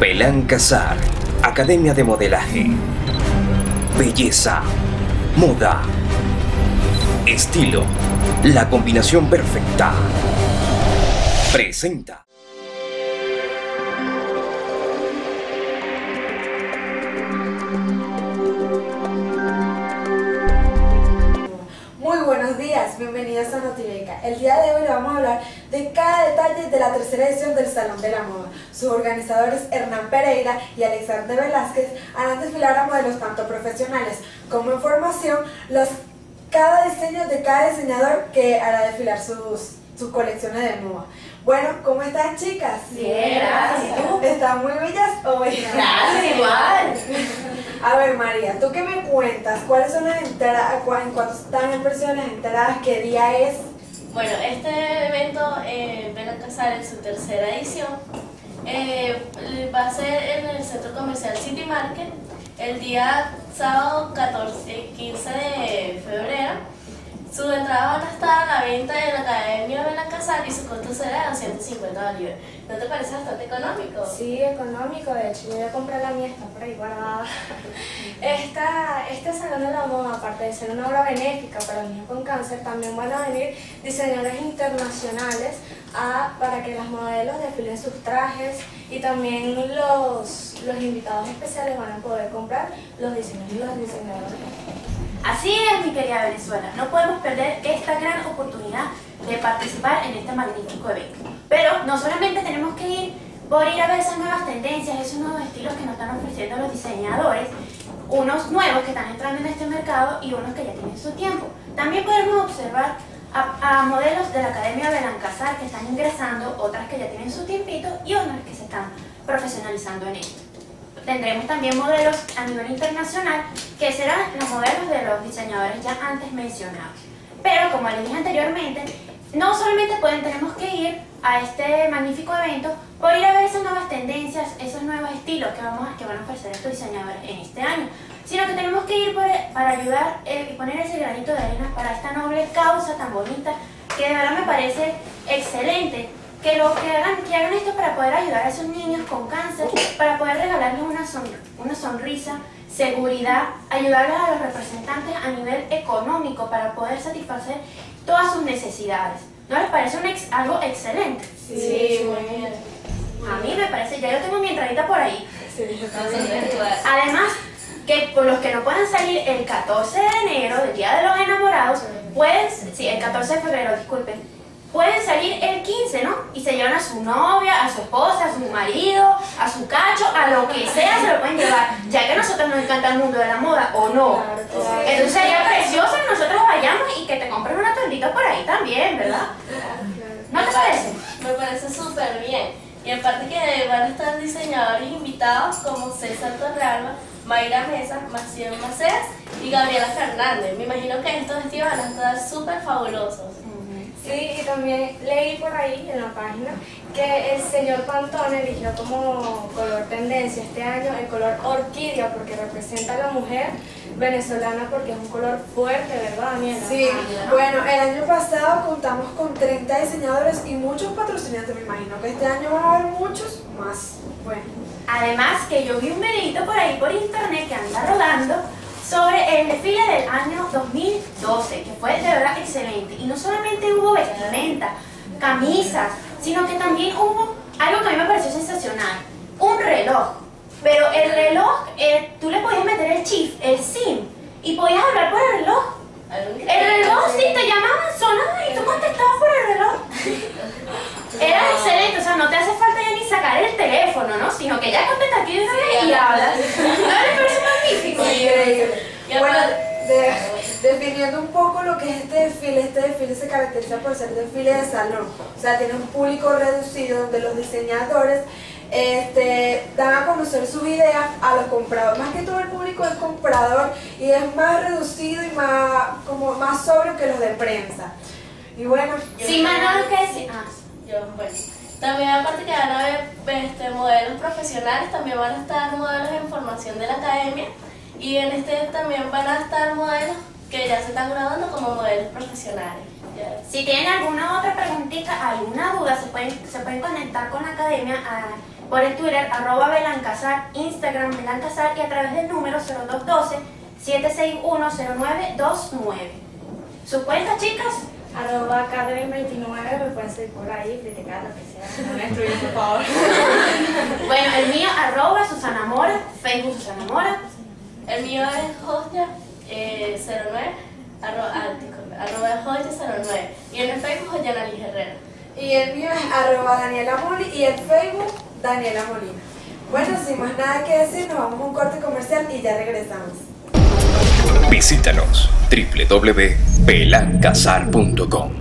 Belán Casar, Academia de Modelaje. Belleza, moda, estilo, la combinación perfecta. Presenta. Buenos días, bienvenidos a Notibeca. El día de hoy le vamos a hablar de cada detalle de la tercera edición del Salón de la Moda. Sus organizadores Hernán Pereira y Alexander Velázquez harán desfilar a modelos tanto profesionales como en formación los, cada diseño de cada diseñador que hará desfilar sus, sus colecciones de moda. Bueno, ¿cómo están chicas? Bien, gracias. ¿Están muy bellas o bellas? Gracias, igual. A ver, María, ¿tú qué me cuentas? ¿Cuáles son las entradas? ¿En cuánto están el precio de las entradas? ¿Qué día es? Bueno, este evento, eh, Ven a Casar en su tercera edición, eh, va a ser en el centro comercial City Market el día sábado 14, 15 de febrero. Sus entradas van a estar a la venta en la Academia Benancasar y su costo será de 250 bolívares. ¿No te parece bastante económico? Sí, económico, de hecho yo voy a comprar la mía, está por ahí guardada. Esta, este Salón de la Moda, aparte de ser una obra benéfica para niños con cáncer, también van a venir diseñadores internacionales a, para que las modelos desfilen sus trajes y también los, los invitados especiales van a poder comprar los diseños y los diseñadores. Así es, mi querida Venezuela, no podemos perder esta gran oportunidad de participar en este magnífico evento. Pero no solamente tenemos que ir por ir a ver esas nuevas tendencias, esos nuevos estilos que nos están ofreciendo los diseñadores, unos nuevos que están entrando en este mercado y unos que ya tienen su tiempo. También podemos observar a, a modelos de la Academia Belancasar que están ingresando, otras que ya tienen su tiempito y otras que se están profesionalizando en esto tendremos también modelos a nivel internacional que serán los modelos de los diseñadores ya antes mencionados. Pero como les dije anteriormente, no solamente pueden, tenemos que ir a este magnífico evento por ir a ver esas nuevas tendencias, esos nuevos estilos que, vamos que van a ofrecer estos diseñadores en este año, sino que tenemos que ir para ayudar eh, y poner ese granito de arena para esta noble causa tan bonita que de verdad me parece excelente que lo que hagan, que hagan para poder ayudar a esos niños con cáncer, para poder regalarles una, una sonrisa, seguridad, ayudarles a los representantes a nivel económico para poder satisfacer todas sus necesidades. ¿No les parece un algo excelente? Sí, muy bien. A mí me parece, ya yo tengo mi entradita por ahí. Además, que por los que no puedan salir el 14 de enero, del Día de los Enamorados, pues, sí, el 14 de febrero, disculpen, pueden salir el 15, ¿no? Y se llevan a su novia, a su esposa, a su marido, a su cacho, a lo que sea se lo pueden llevar, ya que a nosotros nos encanta el mundo de la moda, ¿o no? Entonces sería precioso que nosotros vayamos y que te compres una tendita por ahí también, ¿verdad? ¿No te parece? Me parece súper bien. Y aparte que van a estar diseñadores invitados como César Torralba, Mayra Mesa, Maciel Maceas y Gabriela Fernández. Me imagino que estos vestidos van a estar súper fabulosos. Sí, y también leí por ahí en la página que el señor Pantone eligió como color tendencia este año el color orquídea porque representa a la mujer venezolana porque es un color fuerte, ¿verdad, Daniela? Sí, bueno, el año pasado contamos con 30 diseñadores y muchos patrocinantes, me imagino que este año van a haber muchos más. Bueno. Además que yo vi un videito por ahí por internet que anda rodando sobre el desfile del año 2012, que fue de verdad excelente. Y no solamente hubo vestimenta, camisas, sino que también hubo algo que a mí me pareció sensacional, un reloj. Pero el reloj, eh, tú le podías meter el chip, el SIM, y podías hablar por el reloj. El reloj sí te llamaban, sonaba y tú contestabas por el reloj. Era excelente, o sea, no te hace falta ya ni sacar el teléfono, ¿no? Sino que ya contestas aquí y hablas. ¿No les parece magnífico? Bueno, definiendo un poco lo que es este desfile, este desfile se caracteriza por ser desfile de salón. O sea, tiene un público reducido donde los diseñadores este, dan a conocer su idea a los compradores. Más que todo el público es comprador y es más reducido y más, como más sobrio que los de prensa. Y bueno, sí, más nada que decir. Ah, yo, bueno. También aparte que van a haber este, modelos profesionales, también van a estar modelos en formación de la academia y en este también van a estar modelos que ya se están graduando como modelos profesionales. Si tienen alguna otra preguntita, alguna duda, se pueden, se pueden conectar con la academia por el Twitter arroba Belancazar, Instagram Belancazar y a través del número 0212-7610929. ¿Su cuenta, chicas? Arroba Cadren29, me pueden seguir por ahí, criticar lo que sea. No me por favor. Bueno, el mío arroba Susana Mora, Facebook Susana Mora. El mío es Hostia eh, 09, arroba, ah, arroba Hostia 09. Y en el Facebook Joyana Liz Herrera. Y el mío es arroba Daniela Moli y el Facebook Daniela Molina. Bueno, sin más nada que decir, nos vamos a un corte comercial y ya regresamos. Visítanos www.pelancasar.com